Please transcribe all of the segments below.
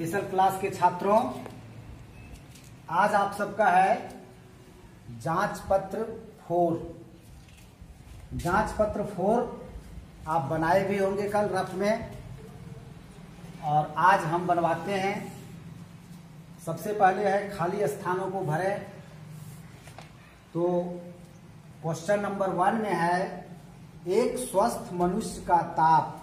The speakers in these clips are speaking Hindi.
स्पेशल क्लास के छात्रों, आज आप सबका है जाँच पत्र फोर। जाँच पत्र फोर आप बनाए भी होंगे कल रफ में, और आज हम बनवाते हैं। सबसे पहले है खाली स्थानों को भरें। तो क्वेश्चन नंबर वन में है, एक स्वस्थ मनुष्य का ताप,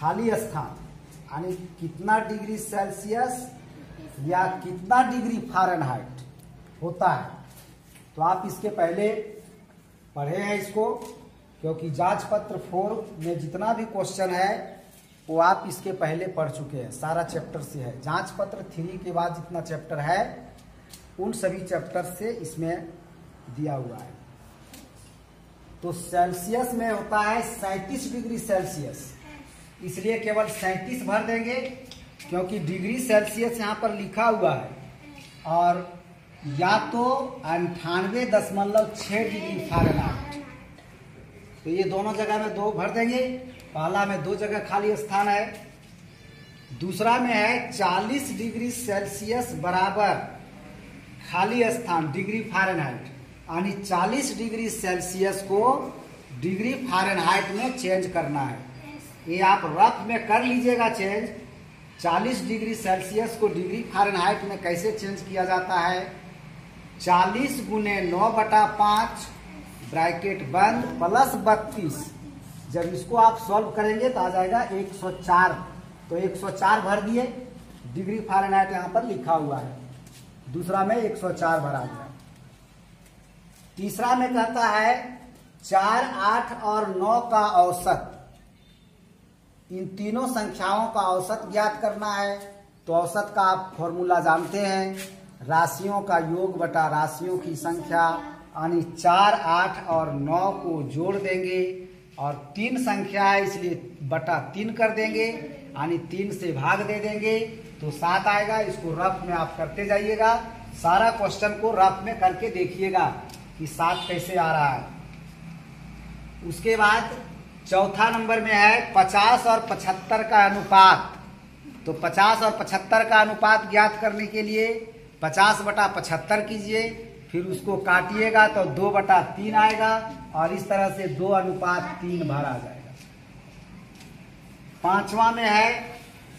खाली स्थान। कितना डिग्री सेल्सियस या कितना डिग्री फारेनहाइट होता है? तो आप इसके पहले पढ़े हैं इसको, क्योंकि जाँच पत्र फोर में जितना भी क्वेश्चन है, वो आप इसके पहले पढ़ चुके हैं। सारा चैप्टर से है। जाँच पत्र थ्री के बाद जितना चैप्टर है, उन सभी चैप्टर से इसमें दिया हुआ है। तो सेल्सियस में होता है सैंतीस डिग्री सेल्सियस। इसलिए केवल सैंतीस भर देंगे, क्योंकि डिग्री सेल्सियस यहाँ पर लिखा हुआ है। और या तो अंठानवे दशमलव छह डिग्री फारेनहाइट। तो ये दोनों जगह में दो भर देंगे। पहला में दो जगह खाली स्थान है। दूसरा में है 40 डिग्री सेल्सियस बराबर खाली स्थान, डिग्री फारेनहाइट। यानी 40 डिग्री सेल्सियस को डिग्री फारेनहाइट में चेंज करना है। ये आप रफ में कर लीजिएगा चेंज 40 डिग्री सेल्सियस को डिग्री फारेनहाइट में कैसे चेंज किया जाता है? 40 गुने नौ बटा पाँच ब्रैकेट बंद प्लस बत्तीस। जब इसको आप सॉल्व करेंगे तो आ जाएगा 104 तो 104 भर दिए, डिग्री फारेनहाइट यहाँ पर लिखा हुआ है। दूसरा में 104 भरा गया तीसरा में कहता है, चार आठ और नौ का औसत। इन तीनों संख्याओं का औसत ज्ञात करना है तो औसत का आप फॉर्मूला जानते हैं। राशियों का योग बटा राशियों की संख्या, यानी चार, आठ और नौ को जोड़ देंगे, और तीन संख्या है, इसलिए बटा तीन कर देंगे, यानी तीन से भाग दे देंगे तो सात आएगा। इसको रफ में आप करते जाइएगा। सारा क्वेश्चन को रफ में करके देखिएगा कि सात कैसे आ रहा है। उसके बाद चौथा नंबर में है पचास और पचहत्तर का अनुपात। तो पचास और पचहत्तर का अनुपात ज्ञात करने के लिए पचास बटा पचहत्तर कीजिए, फिर उसको काटिएगा तो दो बटा तीन आएगा और इस तरह से दो अनुपात तीन भर आ जाएगा। पांचवा में है,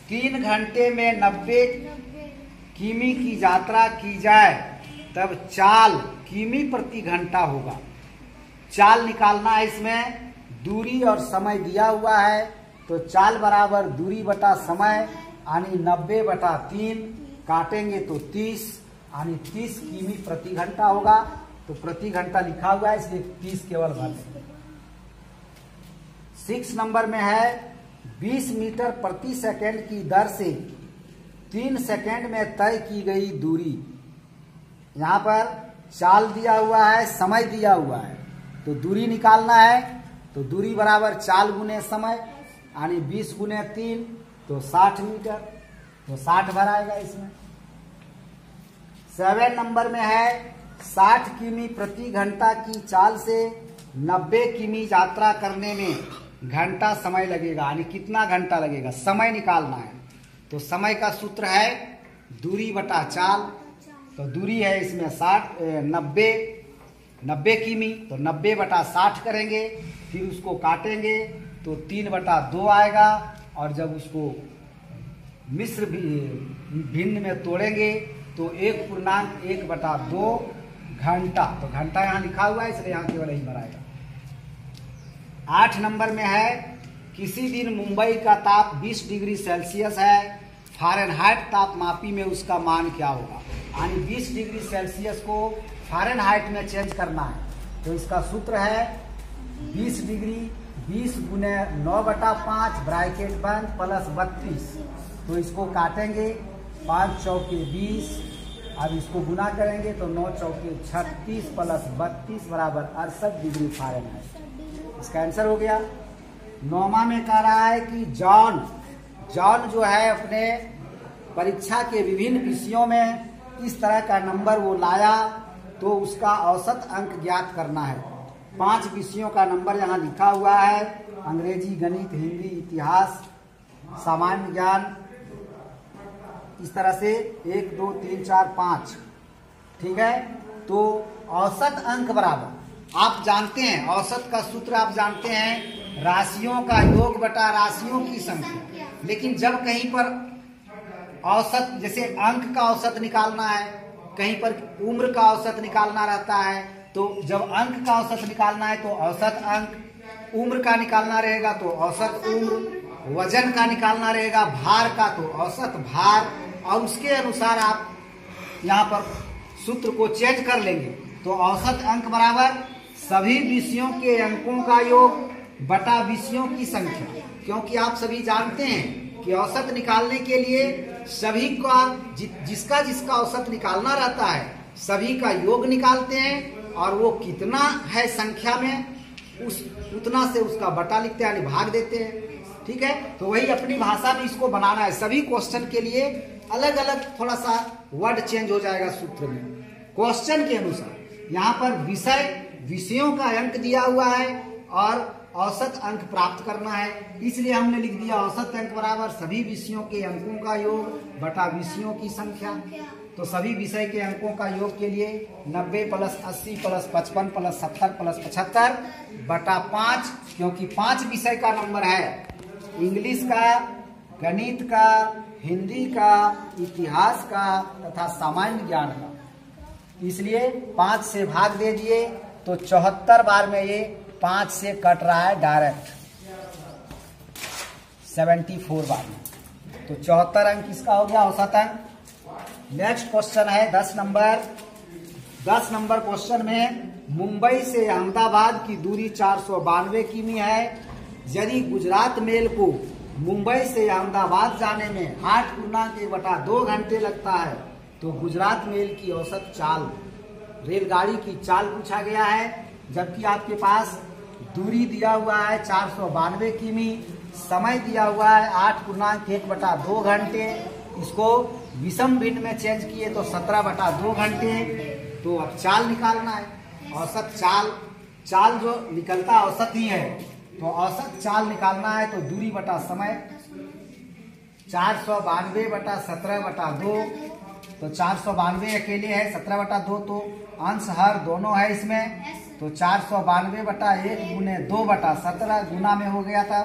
तीन घंटे में नब्बे किमी की यात्रा की जाए, तब चाल किमी प्रति घंटा होगा। चाल निकालना है इसमें दूरी और समय दिया हुआ है तो चाल बराबर दूरी बटा समय, यानी नब्बे बटा तीन, काटेंगे तो तीस, यानी तीस किमी प्रति घंटा होगा तो प्रति घंटा लिखा हुआ है, इसलिए तीस केवल भर सिक्स नंबर में है, बीस मीटर प्रति सेकंड की दर से तीन सेकंड में तय की गई दूरी। यहाँ पर चाल दिया हुआ है, समय दिया हुआ है तो दूरी निकालना है तो दूरी बराबर चाल गुने समय, यानी बीस गुने तीन तो साठ मीटर तो साठ भराएगा इसमें। सेवन नंबर में है, साठ किमी प्रति घंटा की चाल से नब्बे किमी यात्रा करने में घंटा समय लगेगा, यानी कितना घंटा लगेगा? समय निकालना है। तो समय का सूत्र है दूरी बटा चाल तो दूरी है इसमें साठ नब्बे नब्बे किमी तो नब्बे बटा साठ करेंगे। फिर उसको काटेंगे तो तीन बटा दो आएगा और जब उसको मिश्र भिन्न में तोड़ेंगे तो एक पूर्णांक एक बटा दो घंटा। तो घंटा यहाँ लिखा हुआ है, इसलिए यहाँ केवल यही भराएगा आठ नंबर में है, किसी दिन मुंबई का ताप 20 डिग्री सेल्सियस है, फारेनहाइट तापमापी में उसका मान क्या होगा? यानी 20 डिग्री सेल्सियस को फारेनहाइट में चेंज करना है। तो इसका सूत्र है 20 डिग्री 20 गुने नौ बटा पाँच, ब्रैकेट बंद, प्लस बत्तीस। तो इसको काटेंगे पाँच चौके बीस। अब इसको गुना करेंगे तो नौ चौके छत्तीस प्लस बत्तीस बराबर अड़सठ डिग्री फारेन है इसका आंसर हो गया। नौमा में कह रहा है कि जॉन जॉन जो है अपने परीक्षा के विभिन्न विषयों में इस तरह का नंबर वो लाया तो उसका औसत अंक ज्ञात करना है। पाँच विषयों का नंबर यहाँ लिखा हुआ है। अंग्रेज़ी, गणित, हिंदी, इतिहास, सामान्य ज्ञान। इस तरह से एक, दो, तीन, चार, पाँच। ठीक है? तो औसत अंक बराबर। आप जानते हैं, औसत का सूत्र आप जानते हैं, राशियों का योग बटा राशियों की संख्या। लेकिन जब कहीं पर औसत, जैसे अंक का औसत निकालना है, कहीं पर उम्र का औसत निकालना रहता है तो जब अंक का औसत निकालना है तो औसत अंक उम्र का निकालना रहेगा तो औसत उम्र वज़न का निकालना रहेगा भार का तो औसत भार। और उसके अनुसार आप यहाँ पर सूत्र को चेंज कर लेंगे। तो औसत अंक बराबर सभी विषयों के अंकों का योग बटा विषयों की संख्या। क्योंकि आप सभी जानते हैं कि औसत निकालने के लिए सभी का जि, जिसका जिसका औसत निकालना रहता है सभी का योग निकालते हैं और वो कितना है संख्या में, उस, उतना से उसका बटा लिखते हैं यानी भाग देते हैं। ठीक है? तो वही अपनी भाषा में इसको बनाना है। सभी क्वेश्चन के लिए अलग अलग थोड़ा सा वर्ड चेंज हो जाएगा सूत्र में। क्वेश्चन के अनुसार यहाँ पर विषय, विषयों का अंक दिया हुआ है और औसत अंक प्राप्त करना है। इसलिए हमने लिख दिया औसत अंक बराबर सभी विषयों के अंकों का योग बटा विषयों की संख्या। तो सभी विषय के अंकों का योग के लिए 90 प्लस अस्सी प्लस पचपन प्लस सत्तर प्लस पचहत्तर बटा पाँच, क्योंकि पाँच विषय का नंबर है। इंग्लिश का, गणित का, हिंदी का, इतिहास का तथा सामान्य ज्ञान का। इसलिए पाँच से भाग दे दिए तो चौहत्तर बार में ये पाँच से कट रहा है डायरेक्ट। सेवेंटी फोर बार में। तो चौहत्तर अंक किसका हो गया? औसत अंक नेक्स्ट क्वेश्चन है दस नंबर। दस नंबर क्वेश्चन में मुंबई से अहमदाबाद की दूरी चार सौ बानवे किमी है। यदि गुजरात मेल को मुंबई से अहमदाबाद जाने में आठ पूर्णांक एक बटा दो घंटे लगता है तो गुजरात मेल की औसत चाल, रेलगाड़ी की चाल पूछा गया है। जबकि आपके पास दूरी दिया हुआ है चार सौ बानवे किमी, समय दिया हुआ है आठ पूर्णांक एक बटा दो घंटे। इसको विषम भिन्न में चेंज किए तो सत्रह बटा दो घंटे तो अब चाल निकालना है। औसत चाल चाल जो निकलता औसत ही है। तो औसत चाल निकालना है तो दूरी बटा समय चार सौ बानवे बटा सत्रह बटा दो। तो चार सौ बानवे अकेले है सत्रह बटा दो तो अंश हर दोनों है इसमें। तो चार सौ बानवे बटा एक गुने दो बटा सत्रह गुना में हो गया था।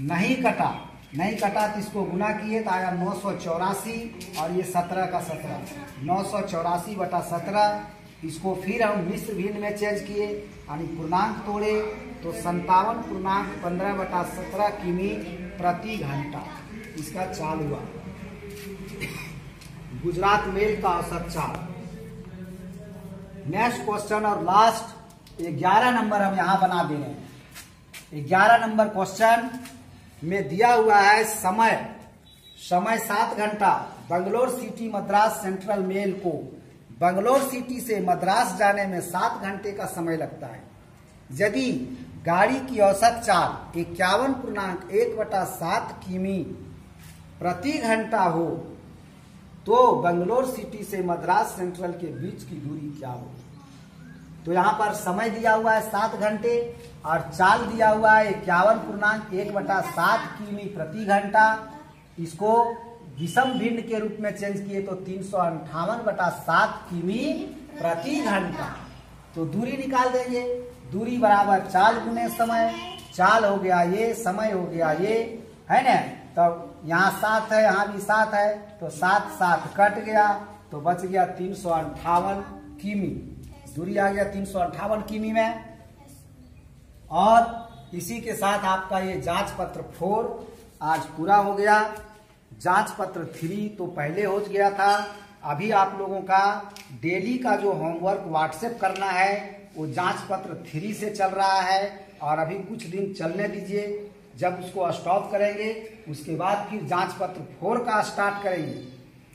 नहीं कटा। नहीं कटा तो इसको गुना किए तो आया नौ सौ चौरासी और ये सत्रह का सत्रह। नौ सौ चौरासी बटा सत्रह, इसको फिर हम मिश्र भिन्न में चेंज किए, यानी पूर्णांक तोड़े तो संतावन पूर्णांक पंद्रह बटा सत्रह किमी प्रति घंटा। इसका चाल हुआ। गुजरात मेल का औसत चाल। नेक्स्ट क्वेश्चन और लास्ट ग्यारह नंबर हम यहाँ बना दे रहे हैं। ग्यारह नंबर क्वेश्चन में दिया हुआ है समय। समय सात घंटा। Bangalore city Madras central mail को। बंगलोर सिटी से मद्रास जाने में सात घंटे का समय लगता है। यदि गाड़ी की औसत चाल इक्यावन पूर्णांक एक बटा सात किमी प्रति घंटा हो तो बंगलोर सिटी से मद्रास सेंट्रल के बीच की दूरी क्या होगी? तो यहाँ पर समय दिया हुआ है सात घंटे और चाल दिया हुआ है इक्यावन पूर्णांक एक बटा सात किमी प्रति घंटा। इसको विषम भिन्न के रूप में चेंज किए तो तीन सौ अंठावन बटा सात किमी प्रति घंटा। तो दूरी निकाल देंगे। दूरी बराबर चाल गुने समय। चाल हो गया ये, समय हो गया ये। है ना? तो यहाँ सात है, यहाँ भी सात है। तो सात सात कट गया तो बच गया तीन सौ अंठावन किमी। दूरी आ गया तीन सौ किमी में। और इसी के साथ आपका ये जाँच पत्र फोर आज पूरा हो गया। जाँच पत्र थ्री तो पहले हो गया था। अभी आप लोगों का डेली का जो होमवर्क व्हाट्सएप करना है, वो जाँच पत्र थ्री से चल रहा है। और अभी कुछ दिन चलने दीजिए, जब उसको स्टॉप करेंगे, उसके बाद फिर जाँच पत्र फोर का स्टार्ट करेंगे।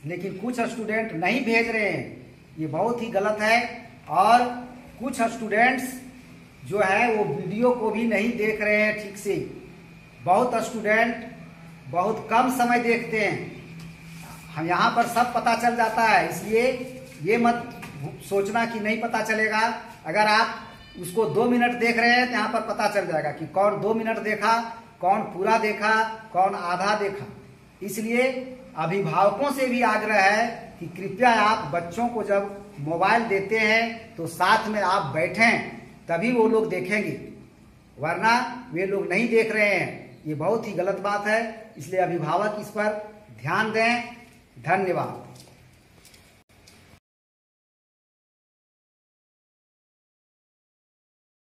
लेकिन कुछ स्टूडेंट नहीं भेज रहे हैं। ये बहुत ही गलत है। और कुछ स्टूडेंट्स जो है, वो वीडियो को भी नहीं देख रहे हैं ठीक से। बहुत स्टूडेंट बहुत कम समय देखते हैं। हम यहाँ पर सब पता चल जाता है, इसलिए ये मत सोचना कि नहीं पता चलेगा। अगर आप उसको दो मिनट देख रहे हैं तो यहाँ पर पता चल जाएगा कि कौन दो मिनट देखा, कौन पूरा देखा, कौन आधा देखा। इसलिए अभिभावकों से भी आग्रह है कि कृपया आप बच्चों को जब मोबाइल देते हैं तो साथ में आप बैठें, तभी वो लोग देखेंगे। वरना वे लोग नहीं देख रहे हैं। ये बहुत ही गलत बात है। इसलिए अभिभावक इस पर ध्यान दें। धन्यवाद।